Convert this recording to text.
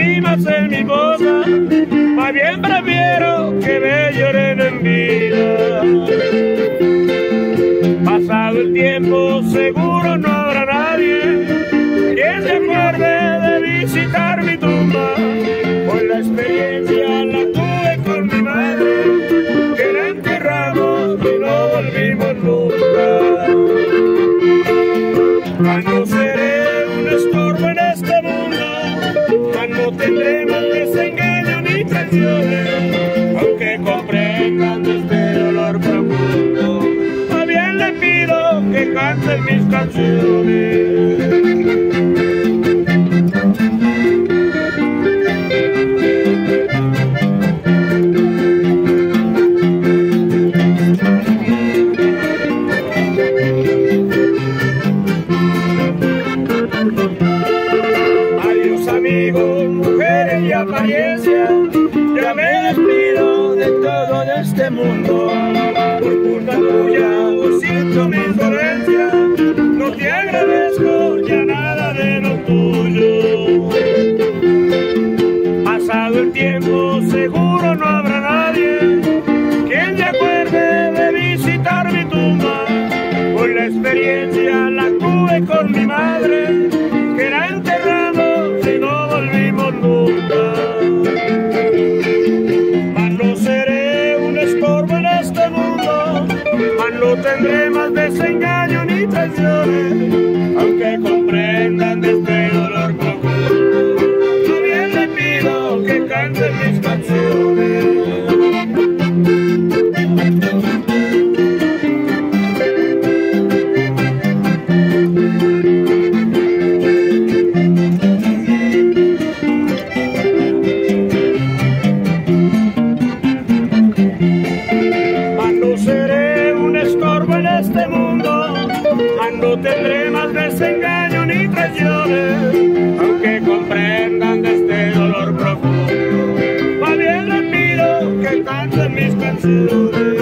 lágrimas en mi boca, más bien prefiero que me lloren en vida. Pasado el tiempo, seguro no habrá nadie que se acuerde de visitar mi tumba. Por la experiencia la tuve con mi madre, que la enterramos y no volvimos nunca. Traiciones, aunque comprendan este dolor profundo. A bien le pido que canten mis canciones. Adiós amigos, mujeres y apariencia, me despido de todo de este mundo. Por culpa tuya, siento mi insolencia, no te agradezco ya nada de lo tuyo. Pasado el tiempo, seguro no habrá nadie quien se acuerde de visitar mi tumba. Por la experiencia la tuve con mi madre, tendré más desengaño ni traiciones, aunque comprendan de No tendré más desengaño ni traiciones, aunque comprendan de este dolor profundo. Más bien les pido que canten mis canciones.